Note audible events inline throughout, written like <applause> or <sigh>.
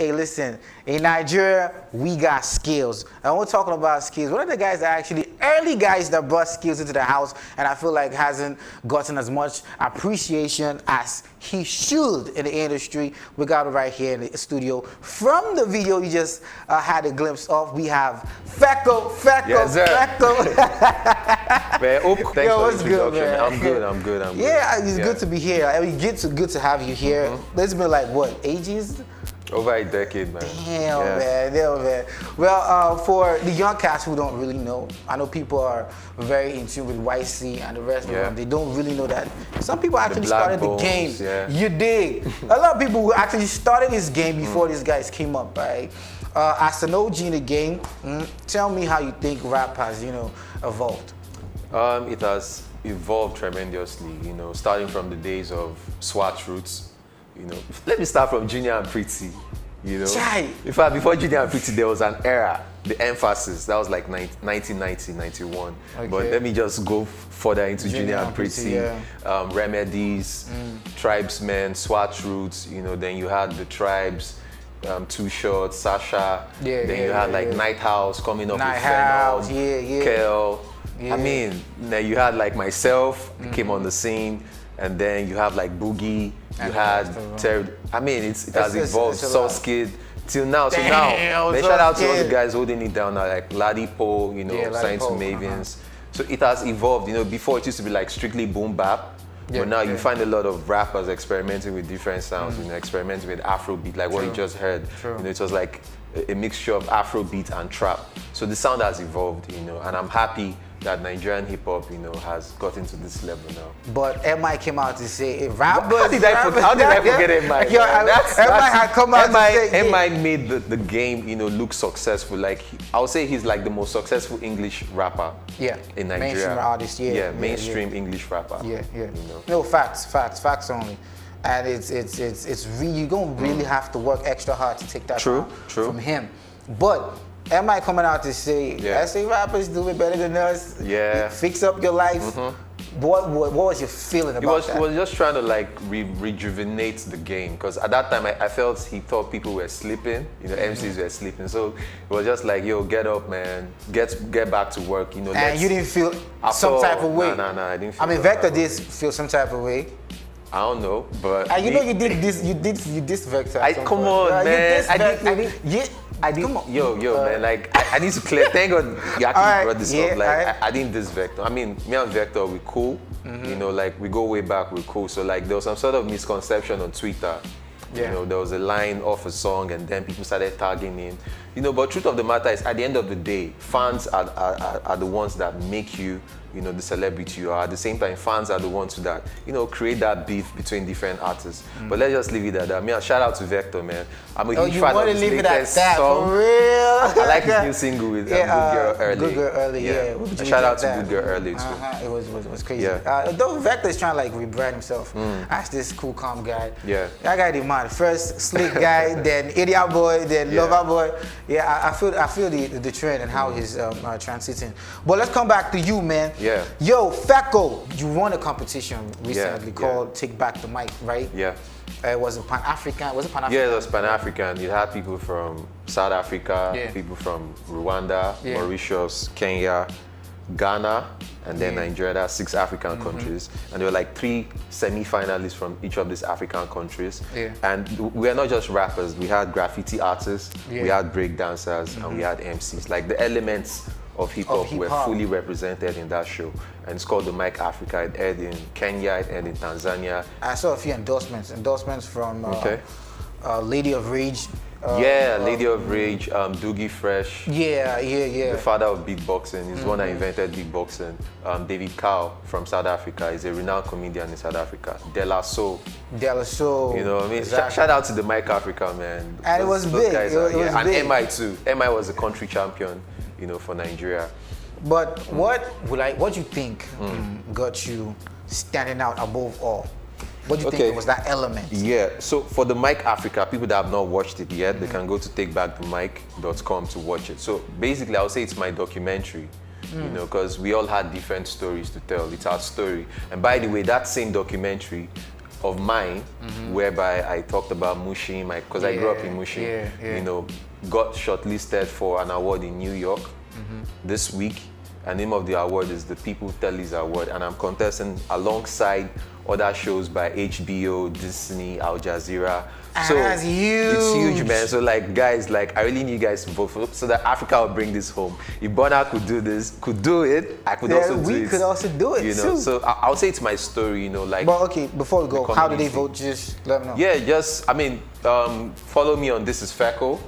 hey, listen, in Nigeria, we got skills. And we're talking about skills. One of the guys that actually, early guys that brought skills into the house, and I feel like hasn't gotten as much appreciation as he should in the industry. We got him right here in the studio. From the video you just uh, had a glimpse of, we have Fecko, Fecko, Yes, sir. Fecko. <laughs> Man, oh, thanks Yo, for what's the good, man? I'm good. I'm good. I'm good. Yeah, it's Yeah. Good to be here. I mean, good to good to have you here. It's been like what ages? Over a decade, man. Damn, Yeah. man, damn, man. Well, uh, for the young cats who don't really know, I know people are very in tune with Ycee and the rest Yeah. of them. They don't really know that some people actually Black started the game. yeah. You dig? a lot of people who actually started this game before these guys came up, right? Uh, as an OG in the game, mm, tell me how you think rap has, you know, evolved. Um, it has evolved tremendously, you know, starting from the days of Swat Rootz. You know, let me start from Junior and Pretty. You know, Chai. in fact, before Junior and Pretty, there was an era, the emphasis that was like 1990, 91. But let me just go further into Junior Junior, and Pretty, yeah. Mm. um, Remedies, Trybesmen, Swat Rootz. You know, then you had the Tribes. Um, Two Shots, Sasha. Yeah, then yeah, you had yeah, like yeah. Night House coming up Night with House, Phenom, yeah, yeah. Kel. Yeah. I mean, then you had like myself came on the scene, and then you have like Boogie, you And the had rest. Terry. I mean, it's, it has It's- it's- evolved. it's a lot. Sauce Kid till now. So now, man, shout out to all the guys holding it down, now, like Ladipoe, you know, Yeah, signed to Ladipoe, uh-huh. Mavins. So it has evolved. You know, before it used to be like strictly boom bap. Yeah, but now yeah. you find a lot of rappers experimenting with different sounds, you know, experimenting with Afrobeat, like what you just heard. True. You know, it was like a, a mixture of Afrobeat and trap. So the sound has evolved, you know, and I'm happy that Nigerian hip hop, you know, has gotten to this level now. But MI came out to say, rappers. How did I, how did I forget MI? Yo, MI had come out MI, to say, yeah. MI made the, the game, you know, look successful. Like I would say he's like the most successful English rapper. Yeah. In Nigeria. Mainstream artist, yeah, yeah, Yeah, yeah. mainstream English rapper. Yeah, yeah. You know. No facts, facts, facts only. And it's it's it's it's really you gonna really have to work extra hard to take that Mm. True, true. from him. But MI coming out to say Yeah. SA rappers do it better than us? Yeah. Mm-hmm. Fix up your life. What, what what was your feeling He about was, that? he was just trying to like re- rejuvenate the game because at that time I, I felt he thought people were sleeping, you know, Mm-hmm. MCs were sleeping. So it was just like, yo, get up, man, get get back to work, you know. and you didn't feel I some type of way. Nah, nah, nah, I didn't Feel I mean, Vector did feel some type of way. I don't know, but And you know you did this, you did you did Vector. I- come point. on, Yeah, man. I did- I did- Yeah, I didn't, come on. yo, yo, Uh, man, like, I, I need to clear, thank God you actually Alright, brought this yeah, up. Like, alright. I, I didn't this Vector. I mean, me and Vector, we cool, Mm-hmm. you know, like, we go way back, we're cool. So, like, there was some sort of misconception on Twitter. Yeah. You know, there was a line off a song and then people started tagging in. You know, but truth of the matter is, at the end of the day, fans are, are, are, the ones that make you, you know, the celebrity you are. At the same time, fans are the ones that, you know, create that beef between different artists. But let's just leave it at that. I mean, shout out to Vector, man. I'm a Mm. Oh, huge you fan want of to his leave it at latest that song. for real? I like his <laughs> new single with um, Yeah, Good Girl uh, Early. Good Girl Early, yeah. You Shout out to that? Good Girl Early too. Uh-huh. It was, was was crazy. Yeah. Uh, though Vector is trying to like rebrand himself as this cool, calm guy. Yeah. That guy the man. First slick guy, <laughs> then idiot boy, then Yeah. lover boy. Yeah, I, I feel I feel the the trend and how he's um, uh, transiting. But let's come back to you, man. Yeah. Yo, Fecko, you won a competition recently yeah. called Take Back the Mic, right? Yeah. Uh, it was a Pan African. Was it Pan Yeah, it was Pan African. You had people from South Africa, Yeah. people from Rwanda, Yeah. Mauritius, Kenya, Ghana, and then Yeah. Nigeria. That's six African countries. And there were like three semi finalists from each of these African countries. And we are not just rappers, we had graffiti artists, we had break dancers, and we had MCs. Like the elements of hip hop were fully represented in that show. And it's called the Mic Africa. It aired in Kenya, it aired in Tanzania. I saw a few endorsements. Endorsements from uh, Okay. uh, Lady of Rage. Uh, yeah, uh, Lady of Rage, um, Doogie Fresh, Yeah, yeah, yeah. the father of beatboxing. He's the one that Mm-hmm. invented beatboxing. Um, David Kau from South Africa is a renowned comedian in South Africa. De La Soul, De La Soul. you know what I mean? Exactly. shout out to the Mic Africa, man. And it was big. guys It are- was- it was yeah. big. And MI too. MI was a country champion, you know, for Nigeria. But what would I? What do you think mm, got you standing out above all? What do you Okay. think was that element? Yeah, so for the Mic Africa, people that have not watched it yet, Mm-hmm. they can go to takebackthemic.com to watch it. So basically, I'll say it's my documentary, you Mm. know, because we all had different stories to tell. It's our story. And by the way, that same documentary, of mine, whereby I talked about Mushin, because I grew up in Mm-hmm. Yeah, Mushin. yeah, yeah. You know, got shortlisted for an award in New York Mm-hmm. this week. The name of the award is the People Tellies Award, and I'm contesting alongside other shows by HBO, Disney, Al Jazeera. So that's It's huge, huge. man. So like, guys, like I really need you guys to vote for so that Africa will bring this home. If Burna could do this, could do it, I could Yeah, also do it. we could also do it You know, too. so I- I'll say it's my story. You know, like. But okay, before we go, how do they vote? Just let them know. Yeah, just I mean, um, follow me on this is Fecko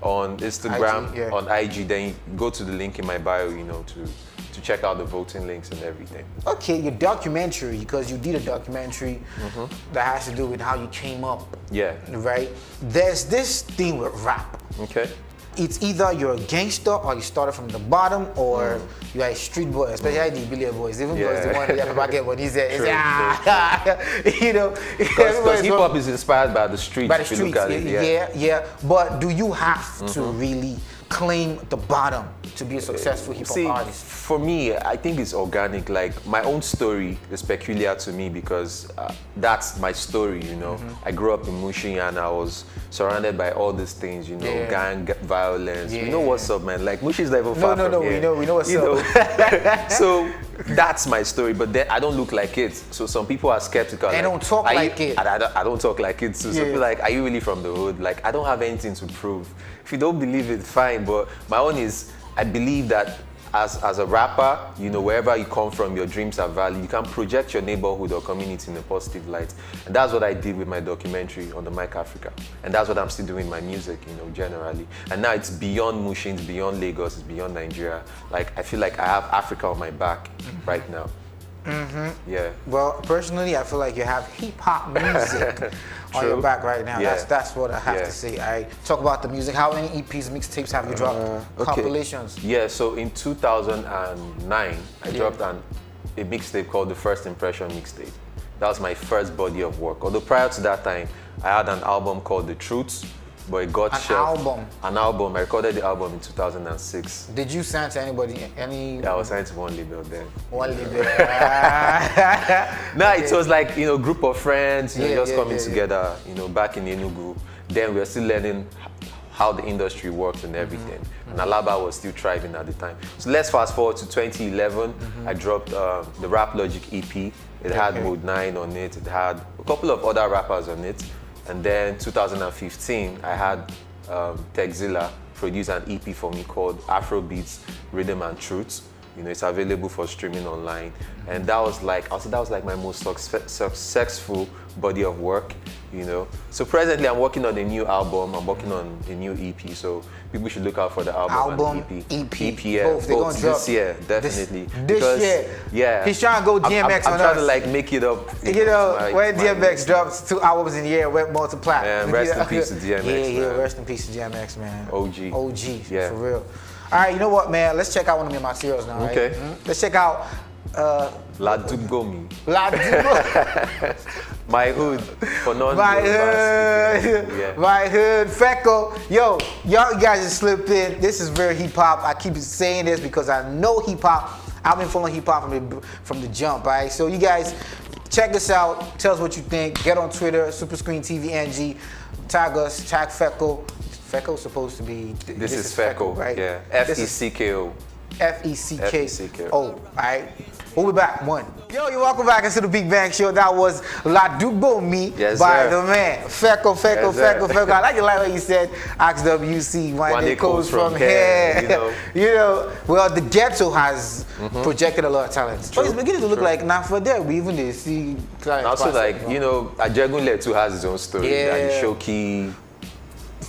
on Instagram, IG, yeah. on IG. Then go to the link in my bio, you know, to to check out the voting links and everything. Okay, your documentary, because you did a documentary Mm-hmm. that has to do with how you came up, Yeah. right? There's this thing with rap. Okay. It's either you're a gangster or you started from the bottom or Mm. you're a street boy, especially the Billion boys. Even though it's the one that have a bucket, but he's there. It's, ah, you know, <laughs> Because hip hop is inspired by the streets. by the streets. Yeah, it, yeah, yeah. Mm-hmm. yeah, But do you have to really claim the bottom to be a successful hip hop See, artist? for me, I think it's organic. Like my own story is peculiar to me because uh, that's my story. You know, Mm-hmm. I grew up in Mushin and I was surrounded by all these things. You know, Yeah. gang violence. You know what's up, man? Like Mushin is not even No, far no, from no, we know- we know what's You up. <laughs> so that's my story, but then I don't look like it. So some people are skeptical. They like, don't talk "Are you-" like it. And I don't, I don't talk like it. So some Yeah. people like, are you really from the hood? Like, I don't have anything to prove. If you don't believe it, fine. But my own is, I believe that as, as a rapper, you know, wherever you come from, your dreams are valid. You can project your neighborhood or community in a positive light. And that's what I did with my documentary on the Mic Africa. And that's what I'm still doing in my music, you know, generally. And now it's beyond Mushin, it's beyond Lagos, it's beyond Nigeria. Like, I feel like I have Africa on my back right now. Yeah. Well, personally, I feel like you have hip hop <laughs> music on your back right now. Yeah. That's that's what I have Yeah. to say. I talk about the music. How many EPs, mixtapes have you dropped? Uh, Okay. Compilations. Yeah, so in 2009, I dropped an, a mixtape called The First Impression Mixtape. That was my first body of work. Although prior to that time, I had an album called The Truth, but it got An shelved. album? An album. I recorded the album in 2006. Did you sign to anybody? Any Yeah, I was signed to one label then. one label? <laughs> No, it was like, you know, group of friends, you know, just yeah, coming yeah, yeah. together, you know, back in Enugu. Then we were still learning how the industry works and everything. Mm-hmm. And Alaba was still thriving at the time. So let's fast forward to 2011. I dropped um, the Rap Logic EP. It had Mm-hmm. Okay. Mode 9 on it. It had a couple of other rappers on it. And then 2015, I had um, Texzilla produce an EP for me called Afrobeats, Rhythm and Truth. You know, it's available for streaming online. And that was like, I'll say that was like my most success- successful body of work, you know. So presently I'm working on a new album, I'm working on a new EP, so people should look out for the album, Album, and EP, EP, yeah, both, both this year, definitely. this Because, year. Yeah. He's trying to go I'm- I'm, I'm, on trying to like make it up. You know, to my- when my DMX list. drops two albums in a year, we multiply. Man, <laughs> rest in peace to DMX, Yeah, yeah, man. rest in peace to DMX, man. OG. OG, Yeah. for real. All right, you know what, man? Let's check out one of my materials now. right? Okay. Mhm. Let's check out uh, Ladugbo Mi, La <laughs> my hood for non My hood, Yeah. my hood, Fecko. Yo, y'all guys just slipped in. This is very hip hop. I keep saying this because I know hip hop. I've been following hip hop from the from the jump, right? So you guys check us out. Tell us what you think. Get on Twitter, Super Screen TV NG. Tag us. Tag Fecko. Fecko's supposed to be. This, is Fecko, right? Yeah, F This E is C K O. F E C K F-E-C-K. O. Oh, all right. We'll be back. One. Yo, you're welcome back into the Big Bang Show. That was Ladugbo Mi Yes, by sir. the man. Fecko, Fecko, Yes, sir. Fecko, Fecko. I like the line where you said Ask WC, one, day comes from, here. you know. <laughs> You know, well, the ghetto has mm-hmm. projected a lot of talent. True, But it's beginning to look True. like now for there, we even they see clients. Also, like it, you know, Ajegunle too has his own story. Yeah. Yeah. Showkey,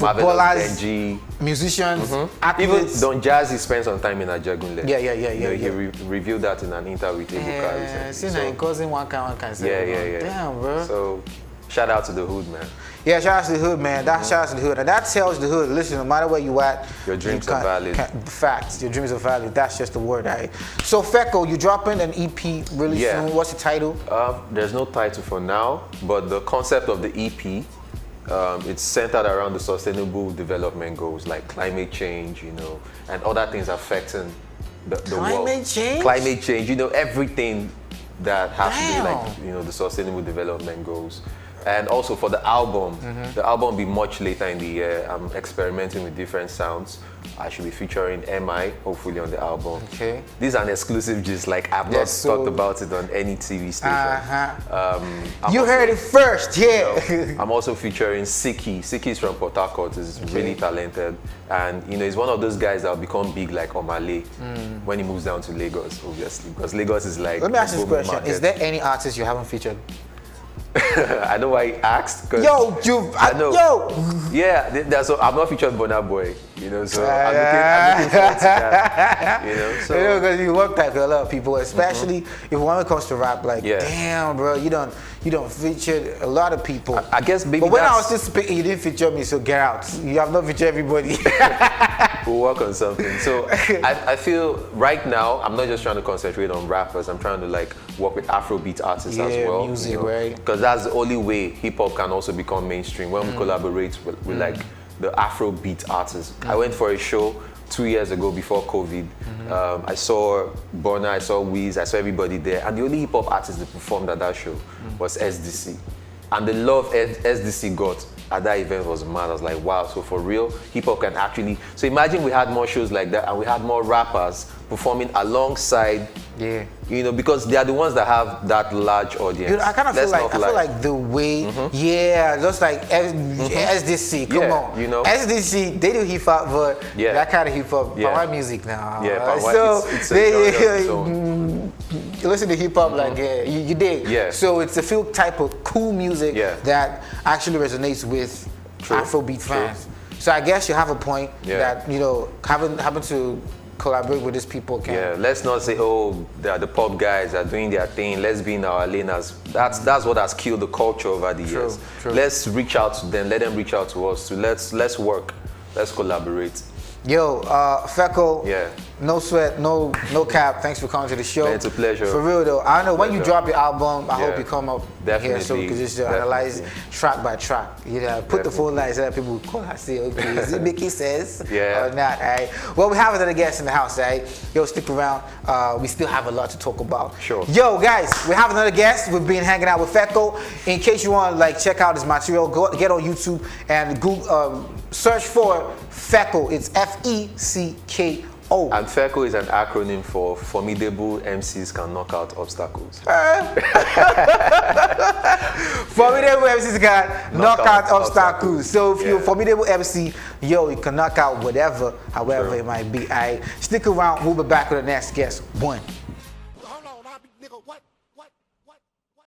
footballers, Benji. musicians, mm-hmm. Even athletes. Don Jazzy spent some time in Ajegunle. Yeah, yeah, yeah, You know, yeah, He yeah. re- revealed that in an interview with Ebuka Yeah, recently. see, So, now cousin one can, one say, yeah, yeah, yeah. Damn, bro. So, shout out to the hood, man. Yeah, shout out to the hood, man. That mm-hmm. shout out to the hood. And that tells the hood, listen, no matter where you at, Your dreams you are valid. facts. Your dreams are valid. That's just the word, right? So Fecko, you dropping an EP really Yeah. soon. What's the title? Uh, there's no title for now, but the concept of the EP, um, it's centered around the sustainable development goals like climate change, you know, and other things affecting the, the world. Climate change? Climate change, you know, everything that have to do like you know the sustainable development goals. And also for the album, the album will be much later in the year. I'm experimenting with different sounds. I should be featuring MI, hopefully on the album. Okay. This is an exclusive just like I've not so- talked about it on any TV station. Uh-huh. Um, You also- heard it first, yeah. <laughs> I'm also featuring Siki. Siki is from Port Harcourt. He's really talented, and you know he's one of those guys that will become big like Omah Lay when he moves down to Lagos, obviously, because Lagos is like. Let me ask this question: Is there any artist you haven't featured? <laughs> I know why he asked. 'cause- Yo, you, I know. yo. Yeah, th- that's so. I'm not featured Burna Boy, you know, so I'm looking, I'm looking forward to that. <laughs> You know, so you know, because you work that with a lot of people, especially mm-hmm. if when it comes to rap, like, Yeah. damn, bro, you don't, you don't feature a lot of people. I guess maybe but when I was still speaking, you didn't feature me, so get out. You have not featured everybody. <laughs> <laughs> we'll work on something. So I, I feel right now I'm not just trying to concentrate on rappers. I'm trying to like work with Afrobeat artists as Yeah, well. music, right. Because that's the only way hip hop can also become mainstream when we mm. collaborate with, with mm. like the Afrobeat artists. I mm. went for a show two years ago before COVID. Mm-hmm. Um, I saw Burna, I saw Wiz, I saw everybody there, and the only hip hop artist that performed at that show was SDC. And the love SDC got at that event was mad. I was like, wow, so for real, hip hop can actually. So imagine we had more shows like that and we had more rappers performing alongside, yeah. you know, because they are the ones that have that large audience. You know, I kind of feel like I feel like the way, mm-hmm. yeah, just like mm-hmm. S- SDC. Come Yeah, on, you know. SDC. They do hip hop, but Yeah. that kind of hip hop, Yeah. power music now. Yeah, power- so it's- it's they, <laughs> genre of its own. You listen to hip hop like yeah, you, you dig. Yeah. So it's a few type of cool music Yeah. that actually resonates with True, Afrobeat true. fans. So I guess you have a point Yeah. that you know having having to collaborate with these people can. Yeah, let's not say, oh, the, the pop guys are doing their thing. Let's be in our lane. As that's that's what has killed the culture over the True, years. true. Let's reach out to them. Let them reach out to us. To let's let's work. Let's collaborate. Yo, uh, Fecko. Yeah. No sweat, no no cap. Thanks for coming to the show. Man, it's a pleasure. For real though, I don't know when you drop your album. I hope you come up here so we can just uh, analyze track by track. You know, put the phone lines up. People will call and say, okay, is it Mickey <laughs> says Yeah. or not? All right. Well, we have another guest in the house. All right. Yo, stick around. Uh, we still have a lot to talk about. Sure. Yo, guys, we have another guest. We've been hanging out with Fecko. In case you want to like check out his material, go get on YouTube and Google, um, search for Fecko. It's F E C K O. And FECKO is an acronym for Formidable MCs Can Knock Out Obstacles. Eh? <laughs> Formidable MCs can knock, Knock out, out obstacles. So if you're a formidable MC, yo, you can knock out whatever, however Sure. it might be. I stick around. We'll be back with the next guest. One.